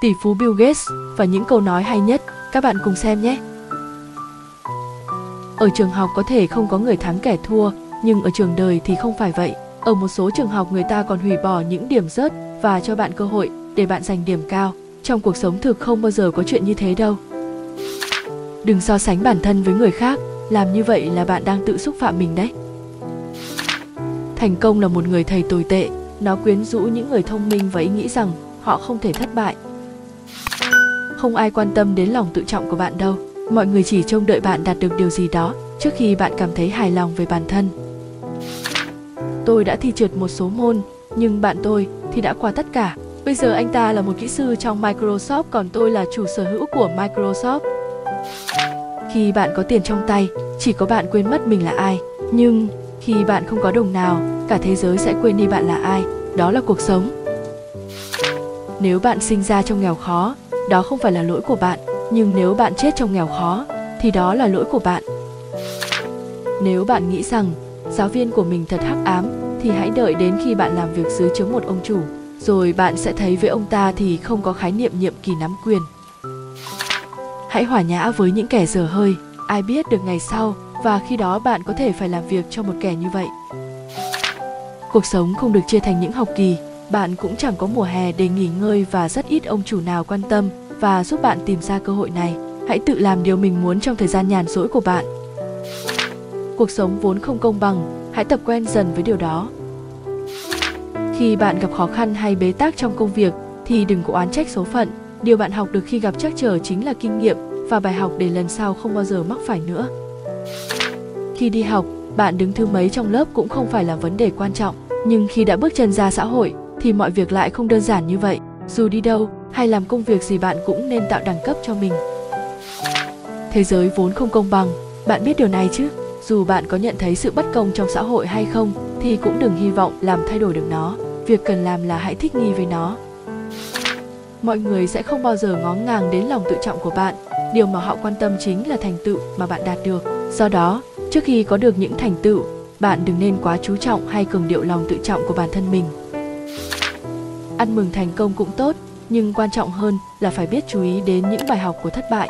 tỷ phú Bill Gates và những câu nói hay nhất. Các bạn cùng xem nhé. Ở trường học có thể không có người thắng kẻ thua, nhưng ở trường đời thì không phải vậy. Ở một số trường học người ta còn hủy bỏ những điểm rớt và cho bạn cơ hội để bạn giành điểm cao. Trong cuộc sống thực không bao giờ có chuyện như thế đâu. Đừng so sánh bản thân với người khác, làm như vậy là bạn đang tự xúc phạm mình đấy. Thành công là một người thầy tồi tệ, nó quyến rũ những người thông minh và ý nghĩ rằng họ không thể thất bại. Không ai quan tâm đến lòng tự trọng của bạn đâu, mọi người chỉ trông đợi bạn đạt được điều gì đó trước khi bạn cảm thấy hài lòng về bản thân. Tôi đã thi trượt một số môn, nhưng bạn tôi thì đã qua tất cả. Bây giờ anh ta là một kỹ sư trong Microsoft còn tôi là chủ sở hữu của Microsoft. Khi bạn có tiền trong tay, chỉ có bạn quên mất mình là ai. Nhưng khi bạn không có đồng nào, cả thế giới sẽ quên đi bạn là ai. Đó là cuộc sống. Nếu bạn sinh ra trong nghèo khó, đó không phải là lỗi của bạn, nhưng nếu bạn chết trong nghèo khó, thì đó là lỗi của bạn. Nếu bạn nghĩ rằng giáo viên của mình thật hắc ám, thì hãy đợi đến khi bạn làm việc dưới chướng một ông chủ, rồi bạn sẽ thấy với ông ta thì không có khái niệm nhiệm kỳ nắm quyền. Hãy hòa nhã với những kẻ dở hơi, ai biết được ngày sau và khi đó bạn có thể phải làm việc cho một kẻ như vậy. Cuộc sống không được chia thành những học kỳ, bạn cũng chẳng có mùa hè để nghỉ ngơi và rất ít ông chủ nào quan tâm và giúp bạn tìm ra cơ hội này. Hãy tự làm điều mình muốn trong thời gian nhàn rỗi của bạn. Cuộc sống vốn không công bằng, hãy tập quen dần với điều đó. Khi bạn gặp khó khăn hay bế tắc trong công việc thì đừng có oán trách số phận. Điều bạn học được khi gặp trắc trở chính là kinh nghiệm và bài học để lần sau không bao giờ mắc phải nữa. Khi đi học, bạn đứng thứ mấy trong lớp cũng không phải là vấn đề quan trọng, nhưng khi đã bước chân ra xã hội thì mọi việc lại không đơn giản như vậy. Dù đi đâu hay làm công việc gì bạn cũng nên tạo đẳng cấp cho mình. Thế giới vốn không công bằng, bạn biết điều này chứ? Dù bạn có nhận thấy sự bất công trong xã hội hay không thì cũng đừng hy vọng làm thay đổi được nó. Việc cần làm là hãy thích nghi với nó. Mọi người sẽ không bao giờ ngó ngàng đến lòng tự trọng của bạn. Điều mà họ quan tâm chính là thành tựu mà bạn đạt được. Do đó, trước khi có được những thành tựu, bạn đừng nên quá chú trọng hay cường điệu lòng tự trọng của bản thân mình. Ăn mừng thành công cũng tốt, nhưng quan trọng hơn là phải biết chú ý đến những bài học của thất bại.